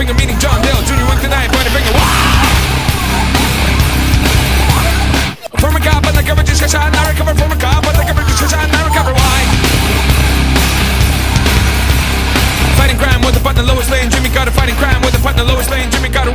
finger, meaning John Dale Jr. one tonight. Bring a finger. Wah! From a cop, but the got is shot. I recover from a cop, but the coverage is shot. I recover. Why? Fighting crime with a button, lowest lane. Jimmy Carter fighting crime with a button, lowest lane. Jimmy Carter.